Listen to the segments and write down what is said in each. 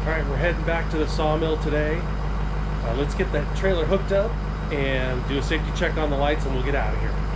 All right, we're heading back to the sawmill today. Uh, let's get that trailer hooked up and do a safety check on the lights and we'll get out of here.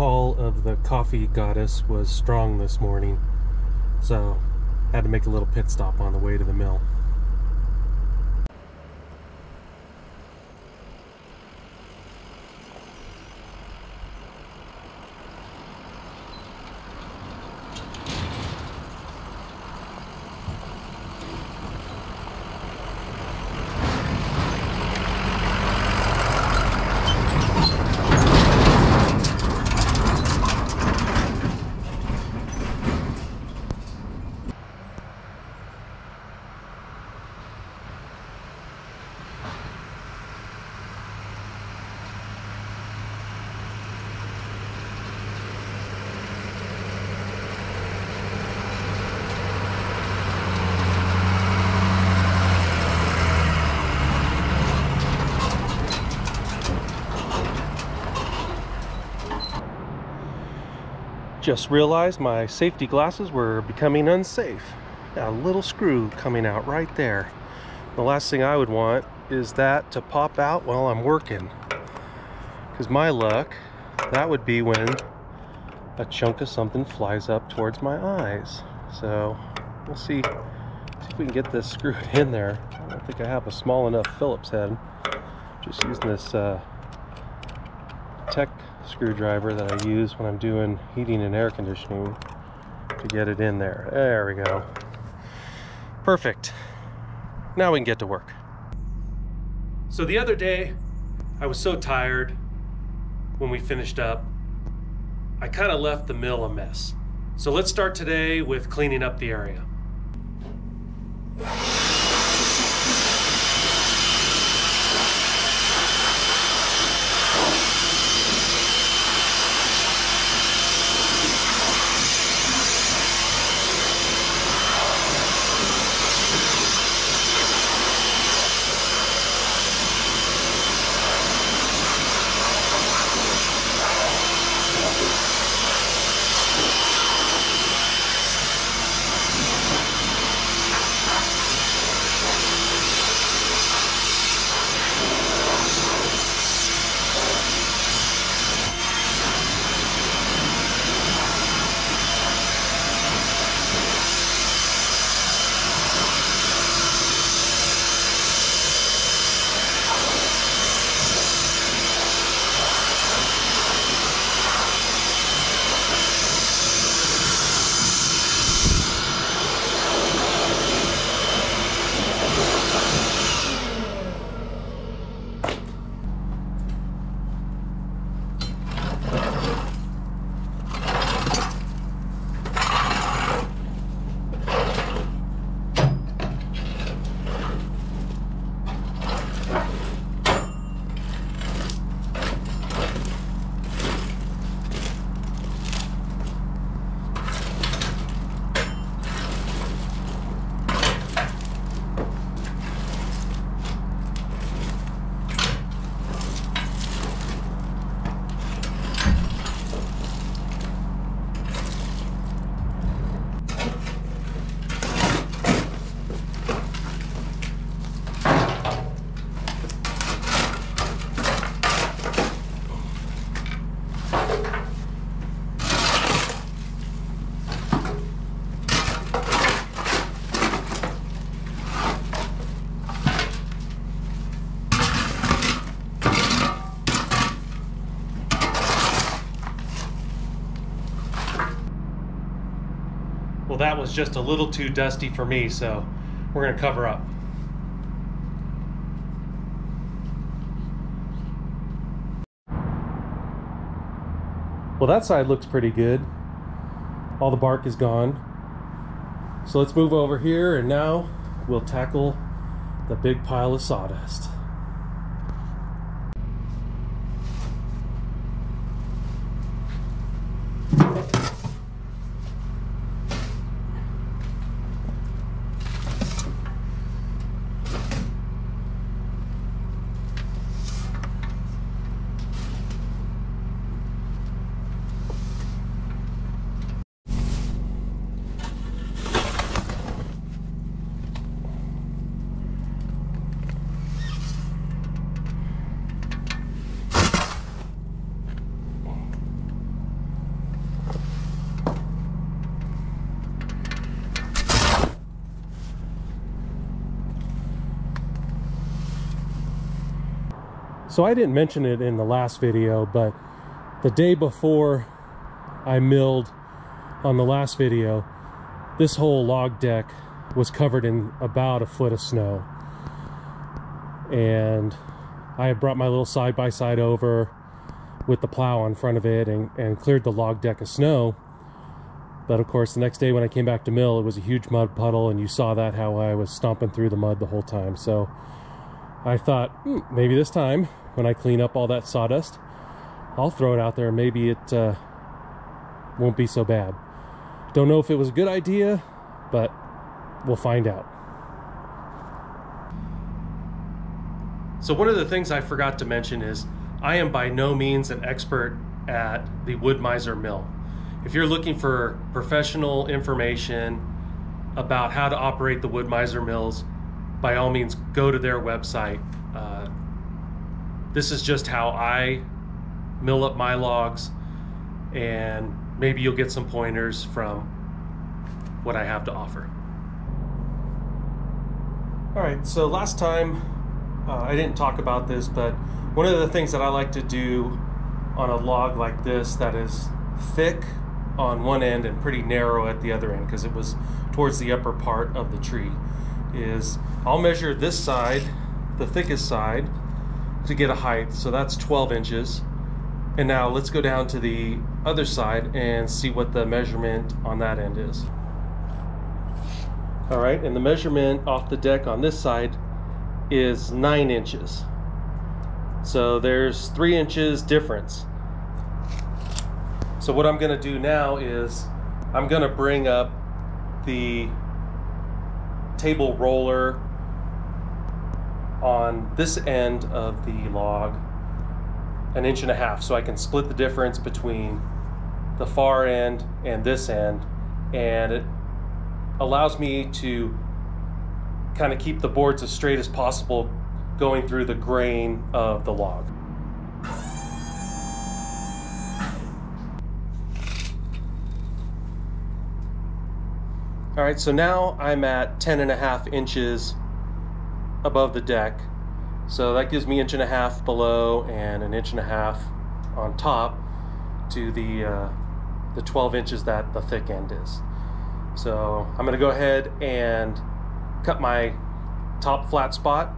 Call of the coffee goddess was strong this morning, so had to make a little pit stop on the way to the mill. Just realized my safety glasses were becoming unsafe. A little screw coming out right there. The last thing I would want is that to pop out while I'm working. Because my luck, that would be when a chunk of something flies up towards my eyes. So we'll see, see if we can get this screwed in there. I don't think I have a small enough Phillips head. Just using this uh, Tech screwdriver that I use when I'm doing heating and air conditioning to get it in there. There we go. Perfect. Now we can get to work. So the other day, I was so tired when we finished up, I kind of left the mill a mess. So let's start today with cleaning up the area. That was just a little too dusty for me, so we're gonna cover up. Well, that side looks pretty good. All the bark is gone. So let's move over here and now we'll tackle the big pile of sawdust. So I didn't mention it in the last video, but the day before I milled on the last video, this whole log deck was covered in about a foot of snow. And I had brought my little side-by-side -side over with the plow on front of it and, and cleared the log deck of snow. But of course, the next day when I came back to mill, it was a huge mud puddle, and you saw that how I was stomping through the mud the whole time. So I thought, hmm, maybe this time when I clean up all that sawdust, I'll throw it out there maybe it uh, won't be so bad. Don't know if it was a good idea, but we'll find out. So one of the things I forgot to mention is I am by no means an expert at the Wood-Mizer mill. If you're looking for professional information about how to operate the Wood-Mizer mills, by all means go to their website. Uh, this is just how I mill up my logs and maybe you'll get some pointers from what I have to offer. All right, so last time uh, I didn't talk about this, but one of the things that I like to do on a log like this that is thick on one end and pretty narrow at the other end because it was towards the upper part of the tree is I'll measure this side, the thickest side, to get a height. So that's 12 inches. And now let's go down to the other side and see what the measurement on that end is. All right, and the measurement off the deck on this side is nine inches. So there's three inches difference. So what I'm gonna do now is I'm gonna bring up the table roller on this end of the log an inch and a half so I can split the difference between the far end and this end and it allows me to kind of keep the boards as straight as possible going through the grain of the log. All right, so now I'm at 10 and a half inches above the deck. So that gives me inch and a half below and an inch and a half on top to the, uh, the 12 inches that the thick end is. So I'm gonna go ahead and cut my top flat spot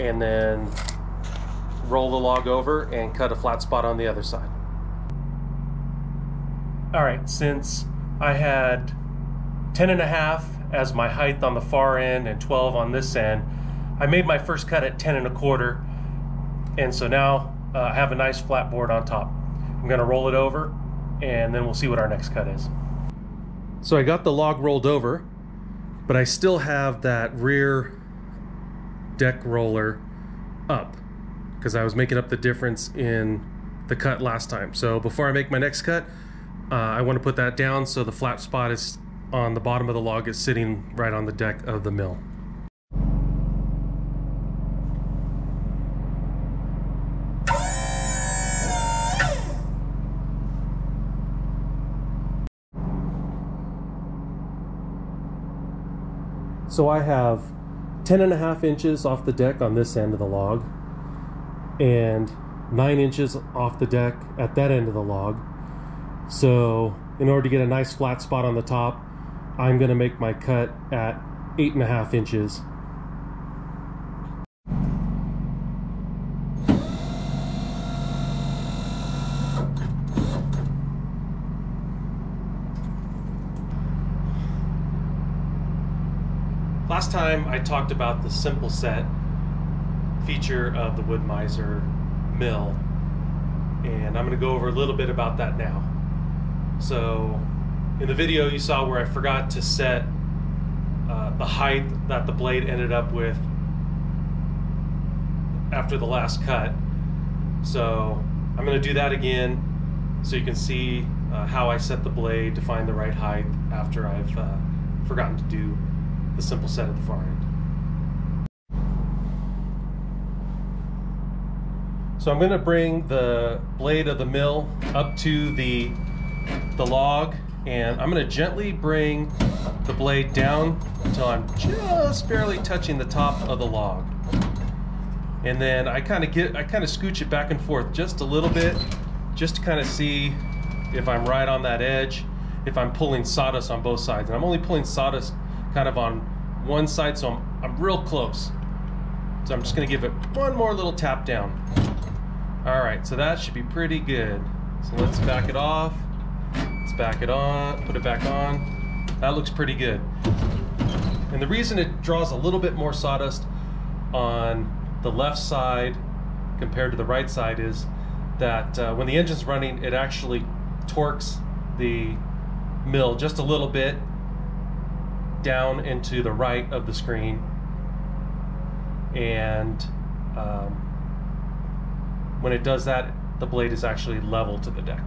and then roll the log over and cut a flat spot on the other side. All right, since I had 10 and a half as my height on the far end and 12 on this end. I made my first cut at 10 and a quarter. And so now uh, I have a nice flat board on top. I'm gonna roll it over and then we'll see what our next cut is. So I got the log rolled over, but I still have that rear deck roller up because I was making up the difference in the cut last time. So before I make my next cut, uh, I want to put that down so the flat spot is on the bottom of the log is sitting right on the deck of the mill. So I have 10 and a half inches off the deck on this end of the log and nine inches off the deck at that end of the log. So in order to get a nice flat spot on the top, I'm gonna make my cut at eight and a half inches. Last time I talked about the simple set feature of the Wood-Mizer mill and I'm going to go over a little bit about that now. So in the video you saw where I forgot to set uh, the height that the blade ended up with after the last cut. So I'm going to do that again so you can see uh, how I set the blade to find the right height after I've uh, forgotten to do the simple set at the far end. So I'm going to bring the blade of the mill up to the, the log and I'm going to gently bring the blade down until I'm just barely touching the top of the log. And then I kind of get, I kind of scooch it back and forth just a little bit, just to kind of see if I'm right on that edge, if I'm pulling sawdust on both sides. And I'm only pulling sawdust kind of on one side, so I'm, I'm real close. So I'm just gonna give it one more little tap down. All right, so that should be pretty good. So let's back it off. Back it on, put it back on. That looks pretty good. And the reason it draws a little bit more sawdust on the left side compared to the right side is that uh, when the engine's running, it actually torques the mill just a little bit down into the right of the screen. And um, when it does that, the blade is actually level to the deck.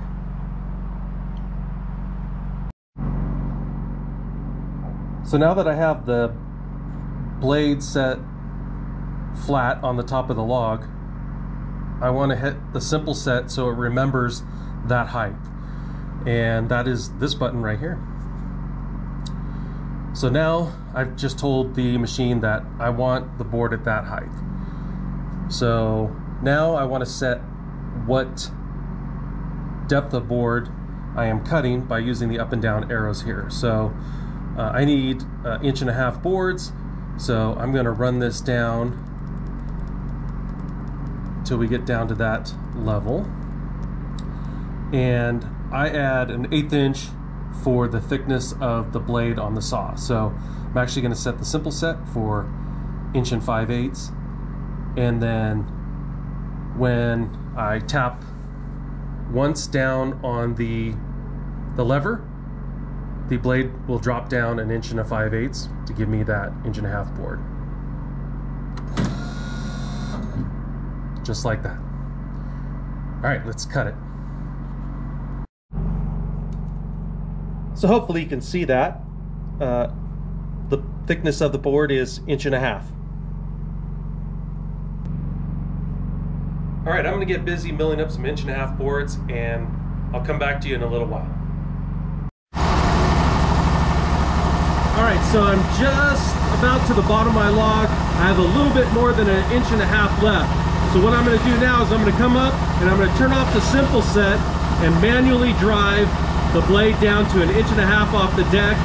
So now that I have the blade set flat on the top of the log, I want to hit the simple set so it remembers that height. And that is this button right here. So now I've just told the machine that I want the board at that height. So now I want to set what depth of board I am cutting by using the up and down arrows here. So uh, I need uh, inch and a half boards. So I'm going to run this down till we get down to that level. And I add an eighth inch for the thickness of the blade on the saw. So I'm actually going to set the simple set for inch and five eighths. And then when I tap once down on the, the lever, the blade will drop down an inch and a 5 eighths to give me that inch and a half board. Just like that. All right, let's cut it. So hopefully you can see that. Uh, the thickness of the board is inch and a half. All right, I'm gonna get busy milling up some inch and a half boards and I'll come back to you in a little while. Right, so I'm just about to the bottom of my log. I have a little bit more than an inch and a half left. So what I'm gonna do now is I'm gonna come up and I'm gonna turn off the simple set and manually drive the blade down to an inch and a half off the deck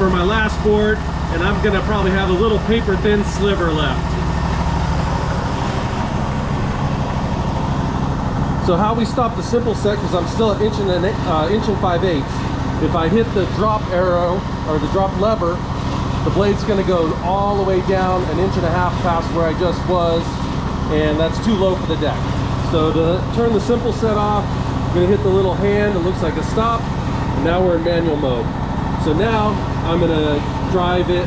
for my last board. And I'm gonna probably have a little paper thin sliver left. So how we stop the simple set, because I'm still at inch and, an, uh, inch and 5 eighths, if I hit the drop arrow, or the drop lever, the blade's gonna go all the way down an inch and a half past where I just was, and that's too low for the deck. So to turn the simple set off, I'm gonna hit the little hand, it looks like a stop, and now we're in manual mode. So now I'm gonna drive it,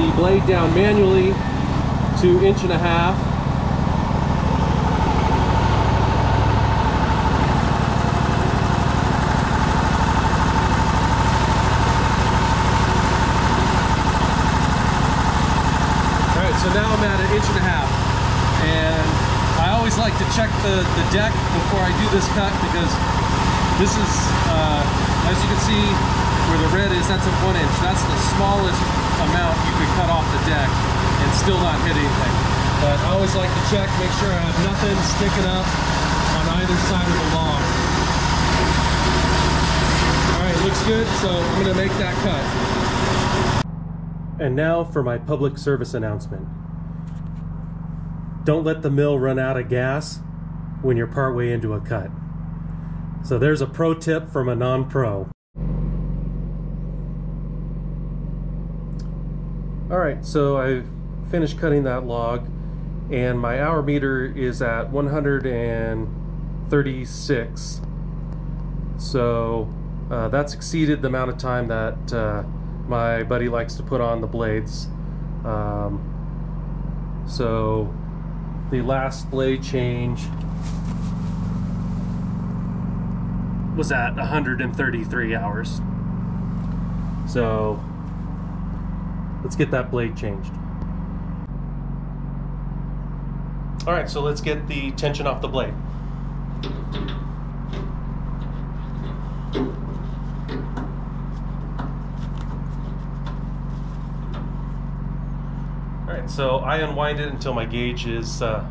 the blade down manually to inch and a half, check the, the deck before I do this cut because this is, uh, as you can see where the red is, that's a one inch. That's the smallest amount you could cut off the deck and still not hit anything. But I always like to check, make sure I have nothing sticking up on either side of the log. All right, looks good, so I'm gonna make that cut. And now for my public service announcement. Don't let the mill run out of gas when you're partway into a cut. So there's a pro tip from a non-pro. All right, so I finished cutting that log and my hour meter is at 136. So uh, that's exceeded the amount of time that uh, my buddy likes to put on the blades. Um, so the last blade change was at 133 hours. So let's get that blade changed. All right, so let's get the tension off the blade. So I unwind it until my gauge is uh,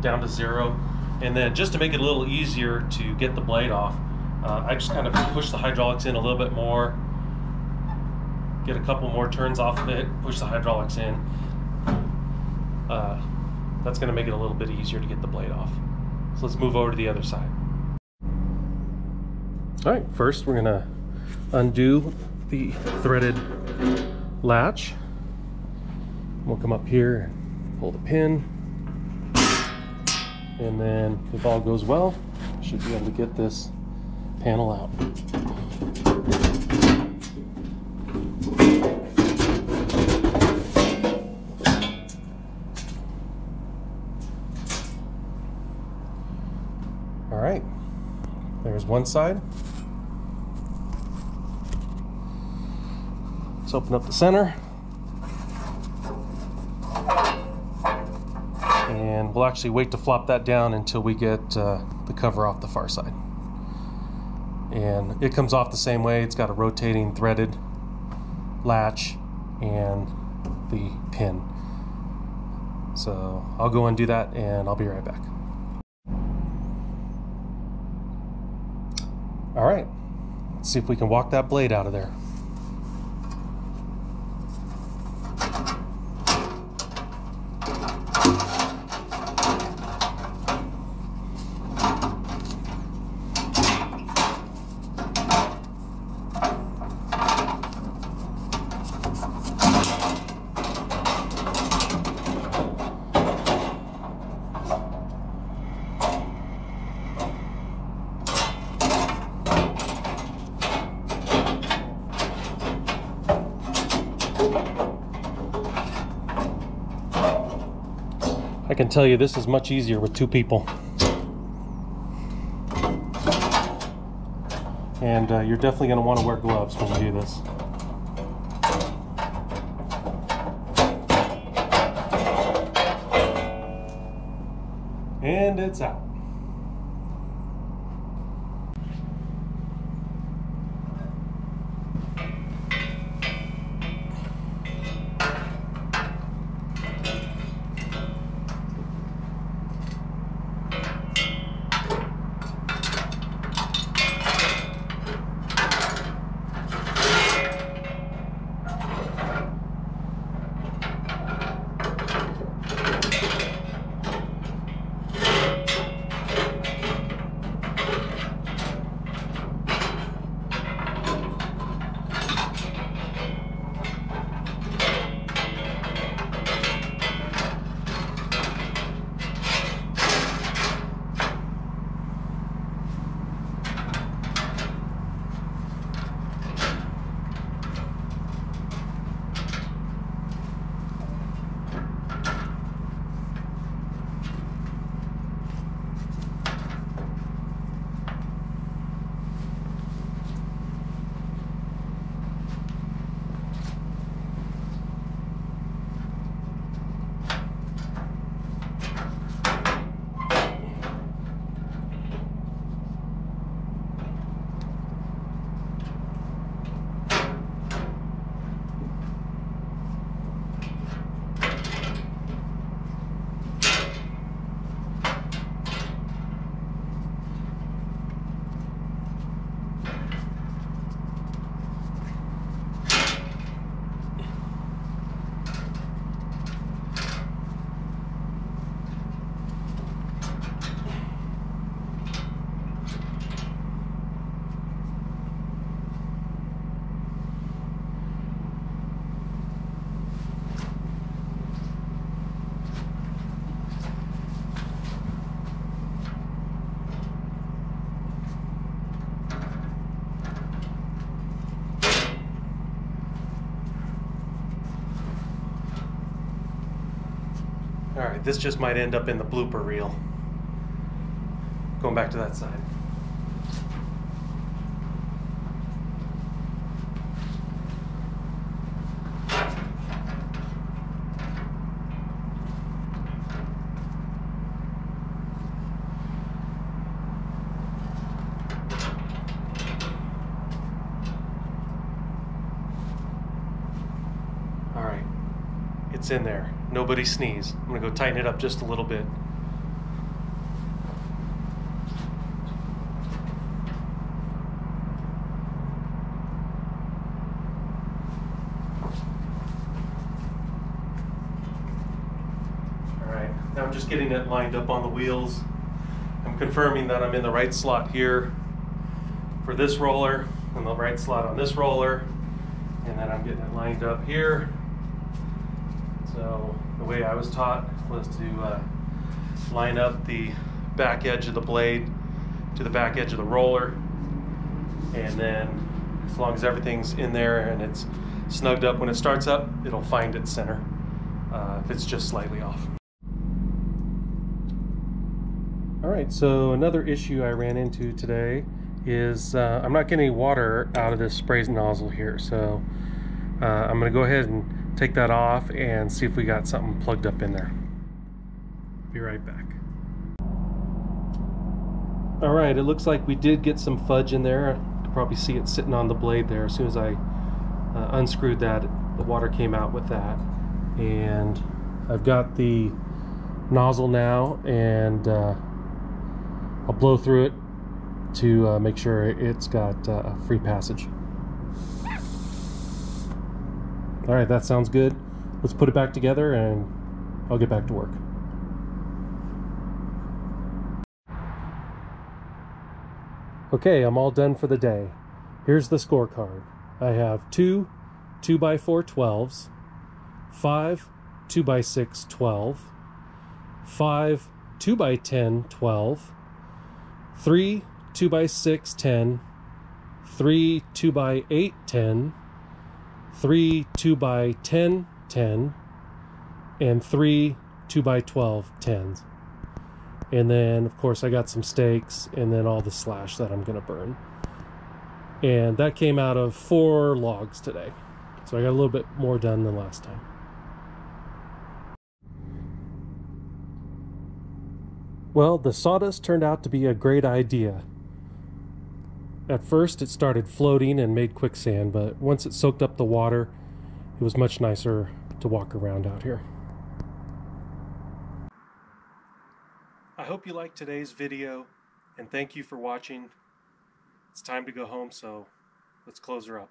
down to zero. And then just to make it a little easier to get the blade off, uh, I just kind of push the hydraulics in a little bit more, get a couple more turns off of it, push the hydraulics in. Uh, that's going to make it a little bit easier to get the blade off. So let's move over to the other side. All right, first we're going to undo the threaded latch. We'll come up here, pull the pin, and then if all goes well, should be able to get this panel out. All right, there's one side. Let's open up the center. We'll actually wait to flop that down until we get uh, the cover off the far side. And it comes off the same way. It's got a rotating threaded latch and the pin. So I'll go and do that and I'll be right back. All right, let's see if we can walk that blade out of there. Tell you this is much easier with two people. And uh, you're definitely going to want to wear gloves when you do this. Right, this just might end up in the blooper reel. Going back to that side. All right, it's in there. Nobody sneeze. I'm gonna go tighten it up just a little bit. All right, now I'm just getting it lined up on the wheels. I'm confirming that I'm in the right slot here for this roller and the right slot on this roller. And then I'm getting it lined up here. The way I was taught was to uh, line up the back edge of the blade to the back edge of the roller. And then as long as everything's in there and it's snugged up when it starts up, it'll find its center uh, if it's just slightly off. All right, so another issue I ran into today is uh, I'm not getting any water out of this spray nozzle here. So uh, I'm gonna go ahead and take that off and see if we got something plugged up in there. Be right back. All right, it looks like we did get some fudge in there. You can probably see it sitting on the blade there. As soon as I uh, unscrewed that, the water came out with that. And I've got the nozzle now and uh, I'll blow through it to uh, make sure it's got uh, free passage. All right, that sounds good. Let's put it back together and I'll get back to work. Okay, I'm all done for the day. Here's the scorecard. I have two 2x4 12s, five 2x6 12, five 2x10 12, three 2x6 10, three 2x8 10, three 2 by 10 10, and three 2 by 12 10s. And then, of course, I got some stakes and then all the slash that I'm going to burn. And that came out of four logs today. So I got a little bit more done than last time. Well, the sawdust turned out to be a great idea. At first, it started floating and made quicksand, but once it soaked up the water, it was much nicer to walk around out here. I hope you liked today's video, and thank you for watching. It's time to go home, so let's close her up.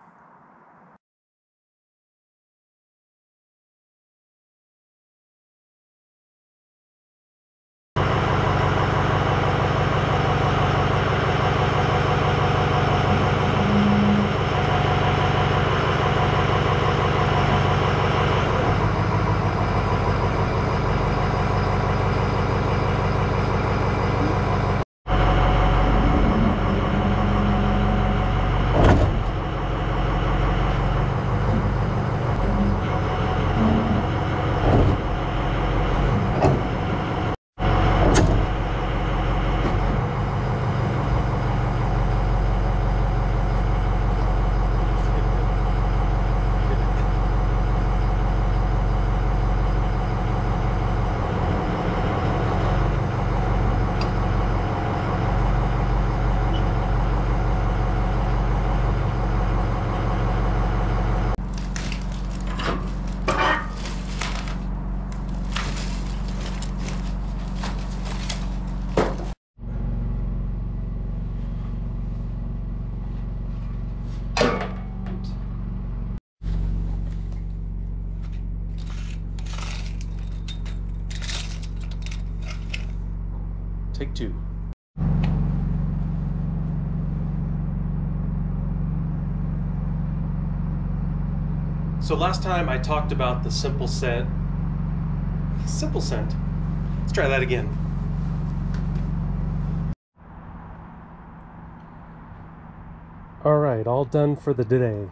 So last time I talked about the simple scent. Simple scent. Let's try that again. All right, all done for the day.